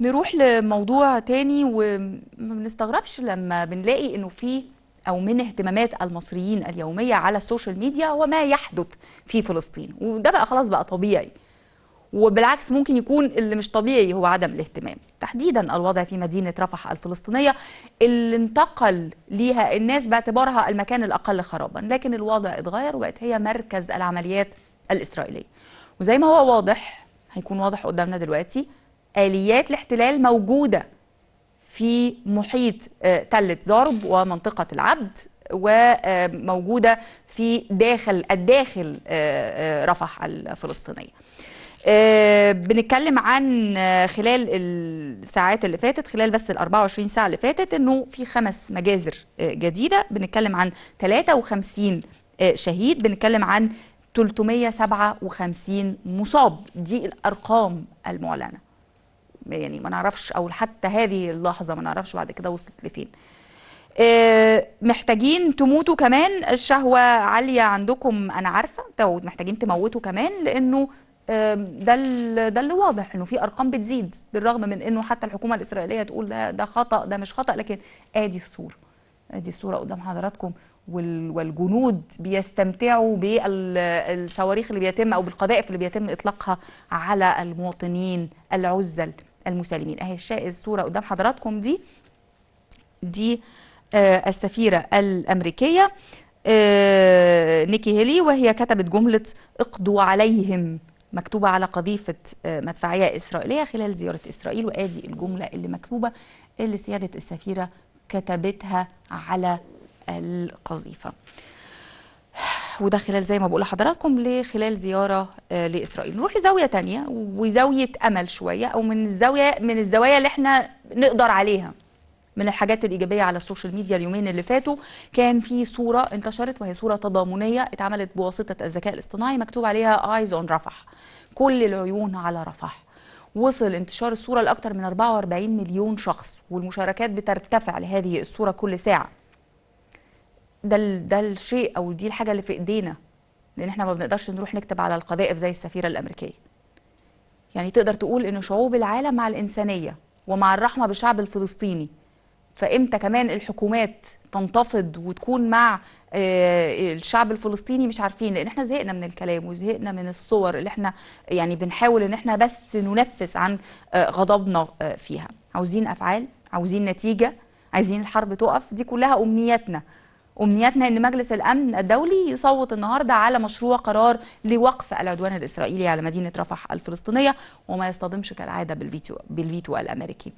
نروح لموضوع تاني وما بنستغربش لما بنلاقي إنه في أو من اهتمامات المصريين اليومية على السوشيال ميديا هو ما يحدث في فلسطين. وده بقى خلاص بقى طبيعي. وبالعكس ممكن يكون اللي مش طبيعي هو عدم الاهتمام. تحديدا الوضع في مدينة رفح الفلسطينية اللي انتقل ليها الناس باعتبارها المكان الأقل خرابا لكن الوضع اتغير وبقت هي مركز العمليات الإسرائيلية. وزي ما هو واضح هيكون واضح قدامنا دلوقتي. آليات الاحتلال موجودة في محيط آه، تلة زارب ومنطقة العبد وموجودة في داخل الداخل آه، آه، رفح الفلسطينية. آه، بنتكلم عن خلال الساعات اللي فاتت خلال بس ال 24 ساعة اللي فاتت إنه في خمس مجازر جديدة. بنتكلم عن 53 آه، شهيد. بنتكلم عن 357 مصاب. دي الأرقام المعلنة. يعني ما نعرفش أو حتى هذه اللحظة ما نعرفش بعد كده وصلت لفين. آه، محتاجين تموتوا كمان. الشهوة عالية عندكم أنا عارفة. تو- محتاجين تموتوا كمان لأنه آه، ده ده اللي واضح إنه في أرقام بتزيد بالرغم من إنه حتى الحكومة الإسرائيلية تقول ده ده خطأ ده مش خطأ لكن آدي الصورة آدي الصورة قدام حضراتكم. والجنود بيستمتعوا بالصواريخ اللي بيتم أو بالقذائف اللي بيتم إطلاقها على المواطنين العزل المسالمين. أهي الصورة قدام حضراتكم. دي دي آه، السفيرة الأمريكية آه، نيكي هيلي وهي كتبت جملة اقضوا عليهم مكتوبة على قذيفة آه، مدفعية إسرائيلية خلال زيارة إسرائيل. وآدي الجملة اللي مكتوبة اللي سيادة السفيرة كتبتها على القذيفة. وده خلال زي ما بقول لحضراتكم لخلال زيارة آه، لإسرائيل. نروح لزاوية تانية وزاوية أمل شوية أو من الزاوية من الزوايا اللي إحنا نقدر عليها. من الحاجات الإيجابية على السوشيال ميديا اليومين اللي فاتوا كان في صورة انتشرت وهي صورة تضامنية اتعملت بواسطة الذكاء الاصطناعي مكتوب عليها eyes on رفح. كل العيون على رفح. وصل انتشار الصورة لأكثر من 44 مليون شخص والمشاركات بترتفع لهذه الصورة كل ساعة. ده ده الشيء أو دي الحاجة اللي في إيدينا لأن إحنا ما بنقدرش نروح نكتب على القذائف زي السفيرة الأمريكية. يعني تقدر تقول ان شعوب العالم مع الإنسانية ومع الرحمة بالشعب الفلسطيني فإمتى كمان الحكومات تنتفض وتكون مع آه، الشعب الفلسطيني مش عارفين؟ لأن إحنا زهقنا من الكلام وزهقنا من الصور اللي إحنا يعني بنحاول إن إحنا بس ننفس عن آه، غضبنا آه، فيها. عاوزين أفعال؟ عاوزين نتيجة؟ عايزين الحرب تقف؟ دي كلها أمنياتنا. أمنياتنا إن مجلس الأمن الدولي يصوت النهارده على مشروع قرار لوقف العدوان الإسرائيلي على مدينة رفح الفلسطينية وما يصطدمش كالعادة بالفيتو بالفيتو الأمريكي.